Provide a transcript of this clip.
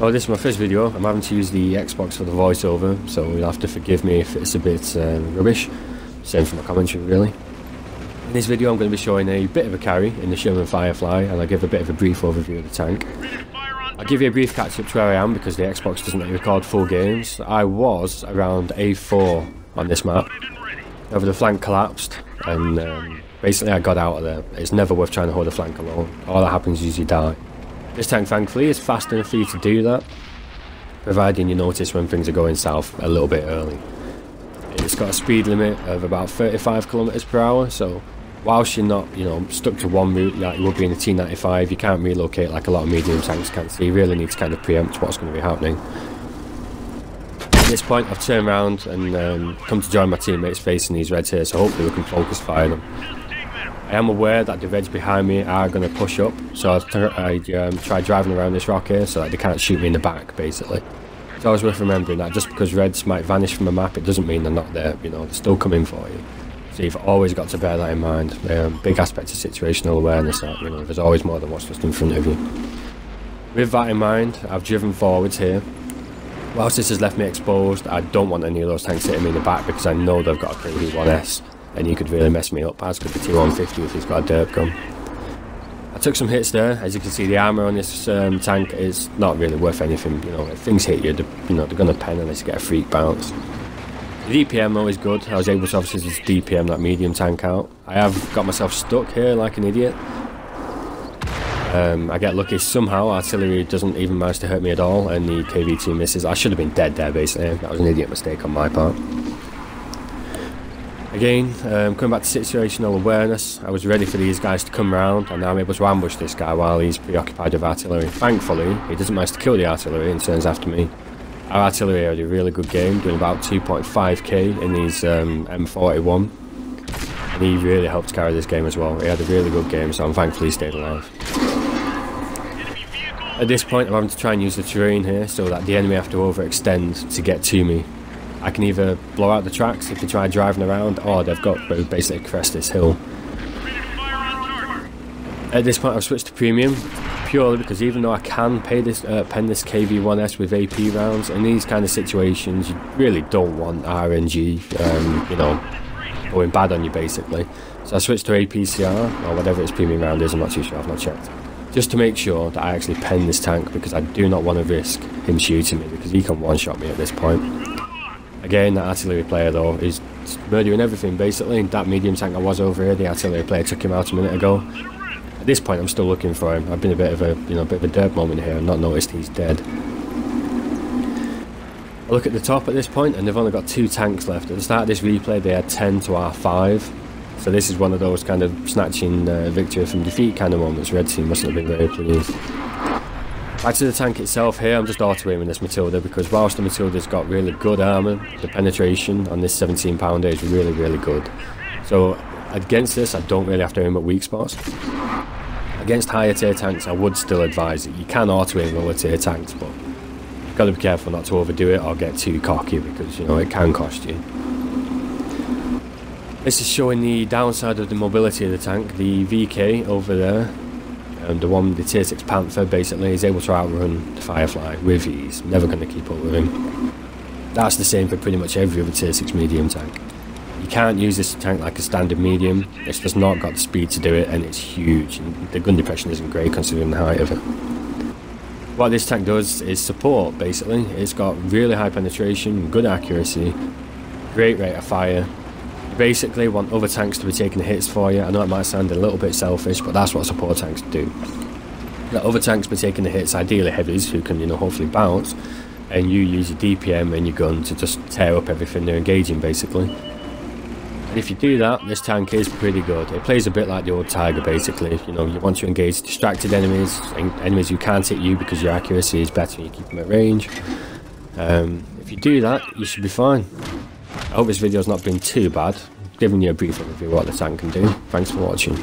Oh, this is my first video. I'm having to use the Xbox for the voiceover, so you'll have to forgive me if it's a bit uh, rubbish. Same for my commentary, really. In this video, I'm going to be showing a bit of a carry in the Sherman Firefly, and I'll give a bit of a brief overview of the tank. I'll give you a brief catch up to where I am because the Xbox doesn't record full games. I was around A4 on this map. Over the flank collapsed, and um, basically I got out of there. It's never worth trying to hold a flank alone. All that happens is you die. This tank, thankfully, is fast enough for you to do that, providing you notice when things are going south a little bit early. It's got a speed limit of about 35 kilometers per hour, so whilst you're not, you know, stuck to one route like you would be in a T95, you can't relocate like a lot of medium tanks can. So you really need to kind of preempt what's going to be happening. At this point, I've turned around and um, come to join my teammates facing these reds here, so hopefully we can focus fire them. I am aware that the Reds behind me are going to push up, so I, I um, try driving around this rock here so that they can't shoot me in the back, basically. It's always worth remembering that just because Reds might vanish from a map, it doesn't mean they're not there, you know, they're still coming for you. So you've always got to bear that in mind. Um, big aspect of situational awareness that, you know, there's always more than what's just in front of you. With that in mind, I've driven forwards here. Whilst this has left me exposed, I don't want any of those tanks hitting me in the back because I know they've got a KV-1S and he could really mess me up, as could the T150 if he's got a derp gun. I took some hits there. As you can see, the armor on this um, tank is not really worth anything. You know, if things hit you, you know, they're going to pen unless you get a freak bounce. The DPM though is good. I was able to obviously just DPM that medium tank out. I have got myself stuck here like an idiot. Um, I get lucky somehow. Artillery doesn't even manage to hurt me at all, and the KV-2 misses. I should have been dead there basically. That was an idiot mistake on my part. Again, um, coming back to situational awareness, I was ready for these guys to come round and now I'm able to ambush this guy while he's preoccupied with artillery. Thankfully, he doesn't manage to kill the artillery and turns after me. Our artillery had a really good game, doing about 2.5k in his um, M41. And he really helped carry this game as well. He had a really good game, so I'm thankful he stayed alive. At this point, I'm having to try and use the terrain here so that the enemy have to overextend to get to me. I can either blow out the tracks if they try driving around, or they've got to basically crest this hill. At this point I've switched to premium, purely because even though I can pay this, uh, pen this KV-1S with AP rounds, in these kind of situations you really don't want RNG, um, you know, going bad on you basically. So I switched to APCR, or whatever its premium round is, I'm not too sure, I've not checked. Just to make sure that I actually pen this tank because I do not want to risk him shooting me because he can one-shot me at this point. Again, that artillery player though is murdering everything basically. That medium tank I was over here, the artillery player took him out a minute ago. At this point, I'm still looking for him. I've been a bit of a you know a bit of a derp moment here and not noticed he's dead. I look at the top at this point, and they've only got two tanks left. At the start of this replay, they had 10 to our 5. So this is one of those kind of snatching uh, victory from defeat kind of moments. Red team must have been very pleased. Back to the tank itself here, I'm just auto-aiming this Matilda because whilst the Matilda's got really good armour, the penetration on this 17 pounder is really, really good. So against this, I don't really have to aim at weak spots. Against higher tier tanks, I would still advise it. You can auto-aim lower tier tanks, but you've got to be careful not to overdo it or get too cocky because, you know, it can cost you. This is showing the downside of the mobility of the tank. The VK over there and the one, the tier 6 Panther, basically is able to outrun the Firefly with ease. Never going to keep up with him. That's the same for pretty much every other tier 6 medium tank. You can't use this tank like a standard medium. It's just not got the speed to do it, and it's huge. And the gun depression isn't great considering the height of it. What this tank does is support, basically. It's got really high penetration, good accuracy, great rate of fire, basically want other tanks to be taking the hits for you. I know it might sound a little bit selfish, but that's what support tanks do. Let other tanks be taking the hits, ideally heavies, who can, you know, hopefully bounce, and you use your DPM and your gun to just tear up everything they're engaging, basically. And if you do that, this tank is pretty good. It plays a bit like the old Tiger, basically. You know, you want to engage distracted enemies, enemies who can't hit you because your accuracy is better and you keep them at range. Um, if you do that, you should be fine. I hope this video's not been too bad, giving you a brief overview of what the tank can do. Thanks for watching.